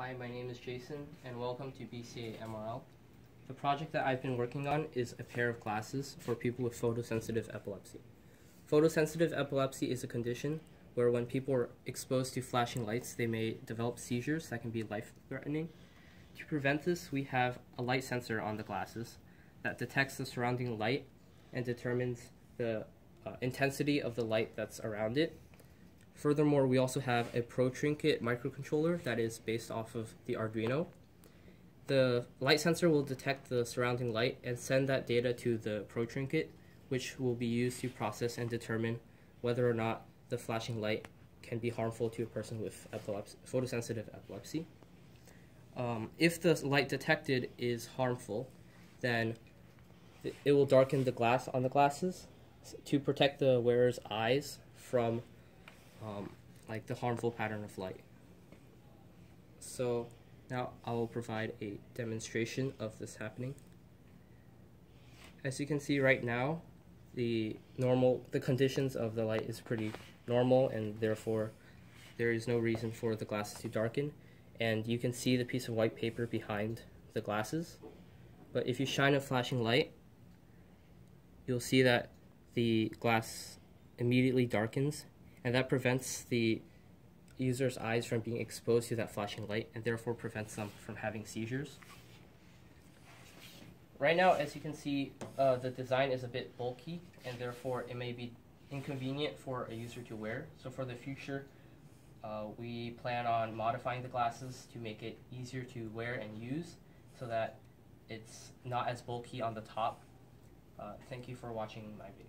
Hi, my name is Jason, and welcome to BCA MRL. The project that I've been working on is a pair of glasses for people with photosensitive epilepsy. Photosensitive epilepsy is a condition where when people are exposed to flashing lights, they may develop seizures that can be life-threatening. To prevent this, we have a light sensor on the glasses that detects the surrounding light and determines the uh, intensity of the light that's around it Furthermore, we also have a ProTrinket microcontroller that is based off of the Arduino. The light sensor will detect the surrounding light and send that data to the ProTrinket, which will be used to process and determine whether or not the flashing light can be harmful to a person with epilepsy, photosensitive epilepsy. Um, if the light detected is harmful, then it will darken the glass on the glasses to protect the wearer's eyes from um, like the harmful pattern of light. So now I will provide a demonstration of this happening. As you can see right now, the normal, the conditions of the light is pretty normal and therefore there is no reason for the glasses to darken. And you can see the piece of white paper behind the glasses. But if you shine a flashing light, you'll see that the glass immediately darkens and that prevents the user's eyes from being exposed to that flashing light and therefore prevents them from having seizures. Right now, as you can see, uh, the design is a bit bulky and therefore it may be inconvenient for a user to wear. So for the future, uh, we plan on modifying the glasses to make it easier to wear and use so that it's not as bulky on the top. Uh, thank you for watching my video.